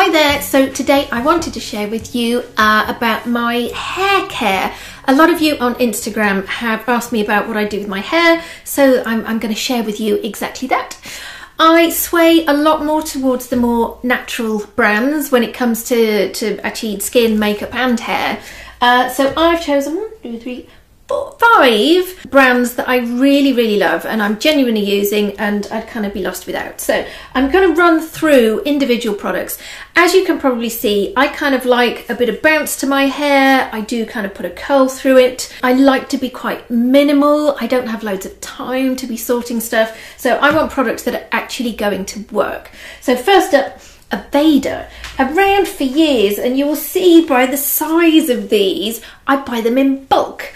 Hi there, so today I wanted to share with you uh, about my hair care. A lot of you on Instagram have asked me about what I do with my hair, so I'm, I'm going to share with you exactly that. I sway a lot more towards the more natural brands when it comes to, to actually skin, makeup and hair. Uh, so I've chosen one, two, three, five brands that I really, really love and I'm genuinely using and I'd kind of be lost without. So I'm going to run through individual products. As you can probably see, I kind of like a bit of bounce to my hair. I do kind of put a curl through it. I like to be quite minimal. I don't have loads of time to be sorting stuff. So I want products that are actually going to work. So first up, Aveda, around for years, and you will see by the size of these, I buy them in bulk.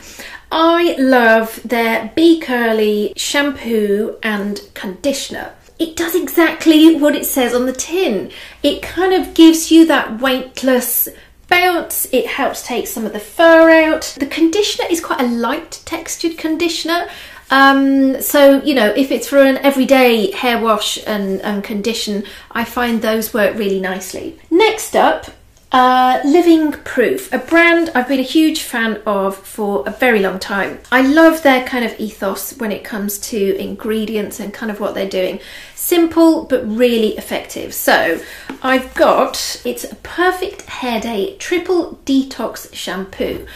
I love their Be Curly shampoo and conditioner. It does exactly what it says on the tin. It kind of gives you that weightless bounce. It helps take some of the fur out. The conditioner is quite a light textured conditioner. Um, so, you know, if it's for an everyday hair wash and, and condition, I find those work really nicely. Next up, uh, Living Proof, a brand I've been a huge fan of for a very long time. I love their kind of ethos when it comes to ingredients and kind of what they're doing. Simple but really effective. So I've got, it's a perfect hair day triple detox shampoo.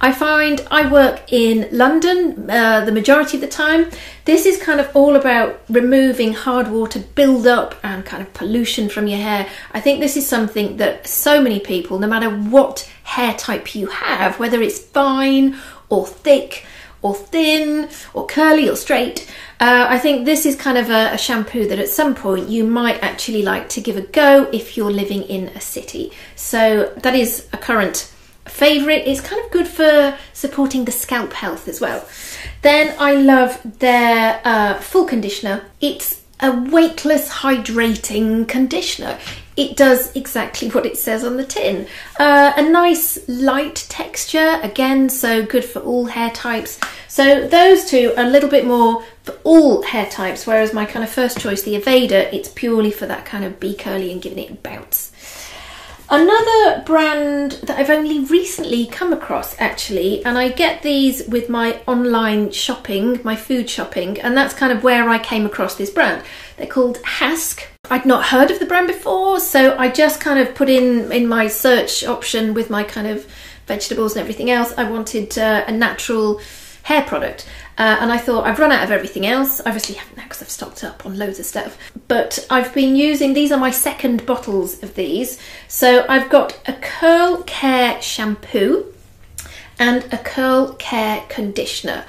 I find I work in London uh, the majority of the time. This is kind of all about removing hard water build-up and kind of pollution from your hair. I think this is something that so many people, no matter what hair type you have, whether it's fine or thick, or thin or curly or straight. Uh, I think this is kind of a, a, shampoo that at some point you might actually like to give a go if you're living in a city. So that is a current favourite. It's kind of good for supporting the scalp health as well. Then I love their uh, full conditioner. It's a weightless hydrating conditioner. It does exactly what it says on the tin. Uh, a nice light texture, again, so good for all hair types. So those two are a little bit more for all hair types, whereas my kind of first choice, the Aveda, it's purely for that kind of be curly and giving it bounce. Another brand that I've only recently come across actually, and I get these with my online shopping, my food shopping, and that's kind of where I came across this brand. They're called Hask. I'd not heard of the brand before, so I just kind of put in in my search option with my kind of vegetables and everything else, I wanted uh, a natural hair product. Uh, and I thought I've run out of everything else. Obviously haven't now because I've stocked up on loads of stuff. But I've been using, these are my second bottles of these. So I've got a Curl Care shampoo and a Curl Care conditioner.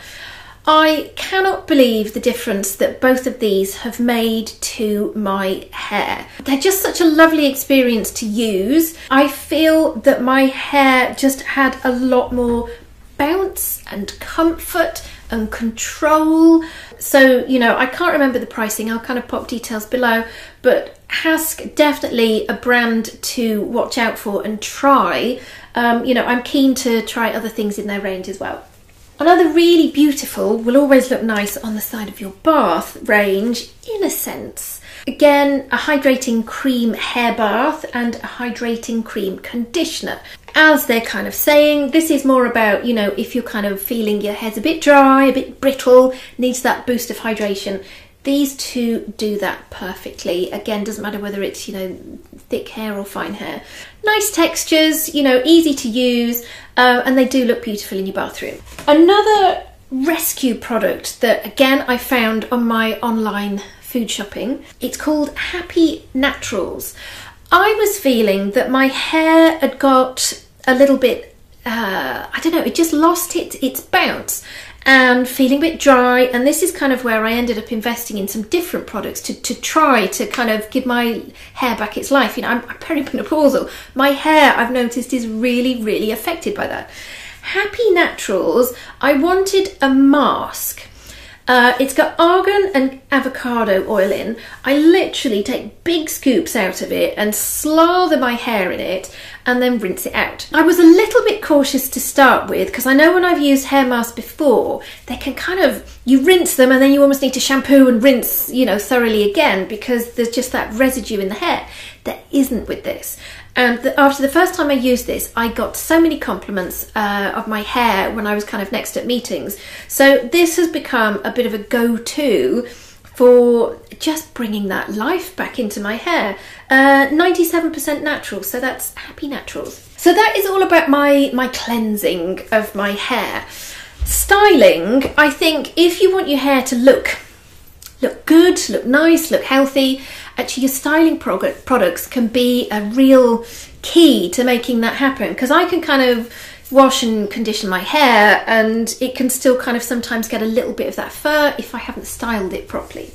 I cannot believe the difference that both of these have made to my hair. They're just such a lovely experience to use. I feel that my hair just had a lot more bounce and comfort and control. So, you know, I can't remember the pricing, I'll kind of pop details below, but Hask definitely a brand to watch out for and try. Um, you know, I'm keen to try other things in their range as well. Another really beautiful, will always look nice on the side of your bath range, Innersense. Again, a hydrating cream hair bath and a hydrating cream conditioner. As they're kind of saying, this is more about, you know, if you're kind of feeling your hair's a bit dry, a bit brittle, needs that boost of hydration. These two do that perfectly. Again, doesn't matter whether it's, you know, thick hair or fine hair. Nice textures, you know, easy to use, uh, and they do look beautiful in your bathroom. Another rescue product that again I found on my online food shopping. It's called Happy Naturals. I was feeling that my hair had got a little bit, uh, I don't know, it just lost its, its bounce and feeling a bit dry and this is kind of where I ended up investing in some different products to, to try to kind of give my hair back its life. You know, I'm, I'm perimenopausal. My hair, I've noticed, is really, really affected by that. Happy Naturals, I wanted a mask Uh, it's got argan and avocado oil in. I literally take big scoops out of it and slather my hair in it and then rinse it out. I was a little bit cautious to start with because I know when I've used hair masks before, they can kind of, you rinse them and then you almost need to shampoo and rinse, you know, thoroughly again because there's just that residue in the hair. There isn't with this. And the, after the first time I used this, I got so many compliments uh, of my hair when I was kind of next at meetings. So this has become a bit of a go-to for just bringing that life back into my hair. 97% uh, natural, so that's happy naturals. So that is all about my, my cleansing of my hair. Styling, I think if you want your hair to look look good, look nice, look healthy, actually your styling product, products can be a real key to making that happen because I can kind of wash and condition my hair and it can still kind of sometimes get a little bit of that fur if I haven't styled it properly.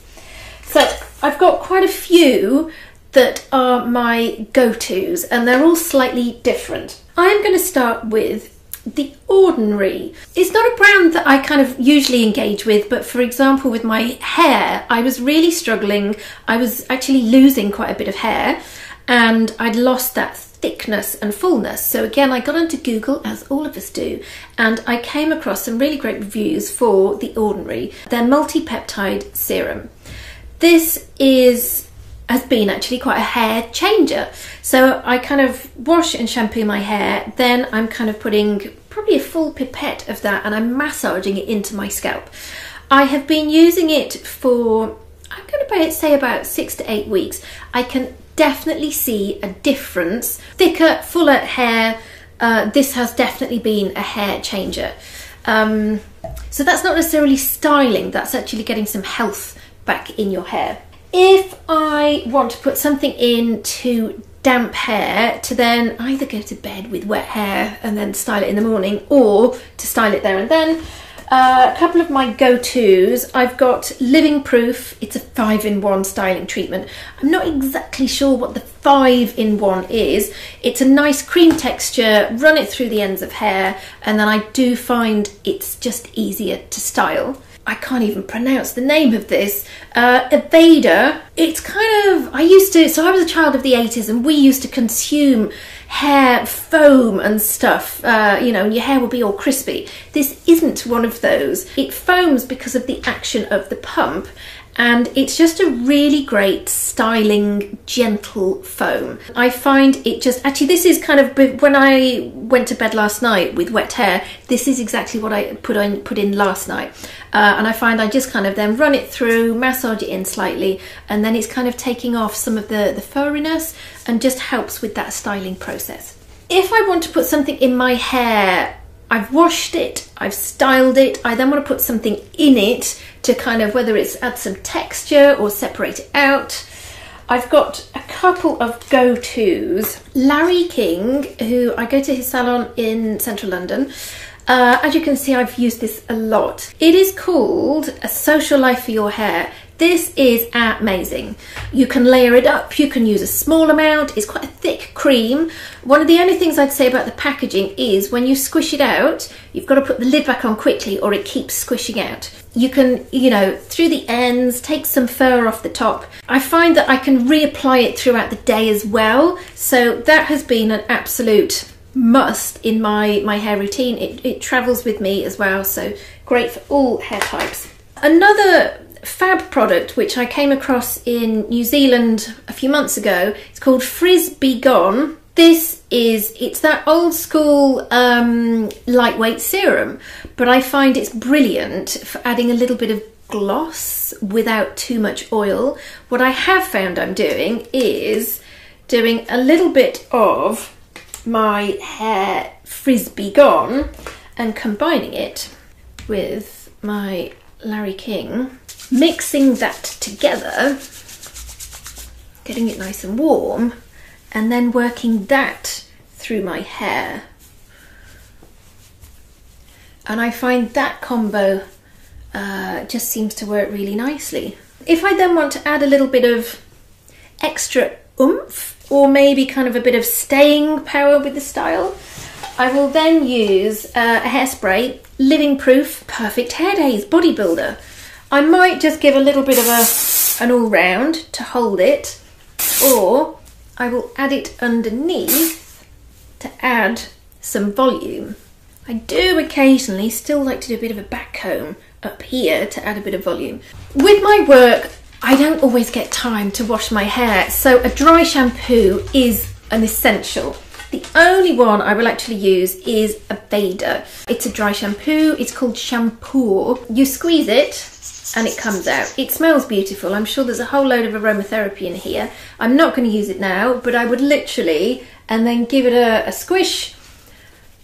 So I've got quite a few that are my go-tos and they're all slightly different. I'm going to start with the Ordinary. It's not a brand that I kind of usually engage with, but for example, with my hair, I was really struggling. I was actually losing quite a bit of hair and I'd lost that thickness and fullness. So again, I got onto Google, as all of us do, and I came across some really great reviews for The Ordinary, their multi-peptide serum. This is has been actually quite a hair changer. So I kind of wash and shampoo my hair, then I'm kind of putting probably a full pipette of that and I'm massaging it into my scalp. I have been using it for, I'm going to say about six to eight weeks. I can definitely see a difference. Thicker, fuller hair, uh, this has definitely been a hair changer. Um, so that's not necessarily styling, that's actually getting some health back in your hair. If I want to put something in to damp hair to then either go to bed with wet hair and then style it in the morning or to style it there and then, uh, a couple of my go-tos. I've got Living Proof. It's a five-in-one styling treatment. I'm not exactly sure what the five-in-one is. It's a nice cream texture, run it through the ends of hair, and then I do find it's just easier to style. I can't even pronounce the name of this. Uh, Aveda. It's kind of, I used to, so I was a child of the 80s and we used to consume hair foam and stuff, uh, you know, and your hair will be all crispy. This isn't one of those. It foams because of the action of the pump and it's just a really great styling gentle foam. I find it just actually this is kind of when i went to bed last night with wet hair this is exactly what i put on put in last night. Uh, and i find i just kind of then run it through massage it in slightly and then it's kind of taking off some of the the furriness and just helps with that styling process. If i want to put something in my hair I've washed it, I've styled it, I then want to put something in it to kind of, whether it's add some texture or separate it out. I've got a couple of go-tos. Larry King, who I go to his salon in central London, uh, as you can see, I've used this a lot. It is called A Social Life for Your Hair. This is amazing. You can layer it up, you can use a small amount, it's quite a thick cream. One of the only things I'd say about the packaging is when you squish it out, you've got to put the lid back on quickly or it keeps squishing out. You can, you know, through the ends, take some fur off the top. I find that I can reapply it throughout the day as well. So that has been an absolute must in my, my hair routine. It, it travels with me as well, so great for all hair types. Another fab product which I came across in New Zealand a few months ago. It's called Frizz Be Gone. This is, it's that old school um, lightweight serum, but I find it's brilliant for adding a little bit of gloss without too much oil. What I have found I'm doing is doing a little bit of my hair Frizz Be Gone and combining it with my Larry King mixing that together, getting it nice and warm, and then working that through my hair. And I find that combo uh, just seems to work really nicely. If I then want to add a little bit of extra oomph or maybe kind of a bit of staying power with the style, I will then use uh, a hairspray, Living Proof Perfect Hair Days Bodybuilder. I might just give a little bit of a an all round to hold it or I will add it underneath to add some volume. I do occasionally still like to do a bit of a back comb up here to add a bit of volume. With my work, I don't always get time to wash my hair, so a dry shampoo is an essential. The only one I will actually use is Aveda. It's a dry shampoo, it's called Shampure. You squeeze it and it comes out. It smells beautiful. I'm sure there's a whole load of aromatherapy in here. I'm not going to use it now, but I would literally, and then give it a, a squish,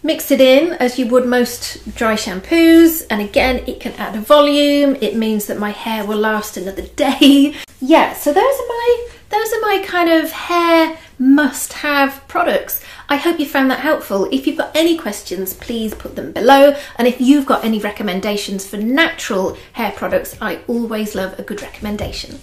mix it in as you would most dry shampoos. And again, it can add a volume. It means that my hair will last another day. yeah, so those are my, those are my kind of hair must have products. I hope you found that helpful. If you've got any questions, please put them below. And if you've got any recommendations for natural hair products, I always love a good recommendation.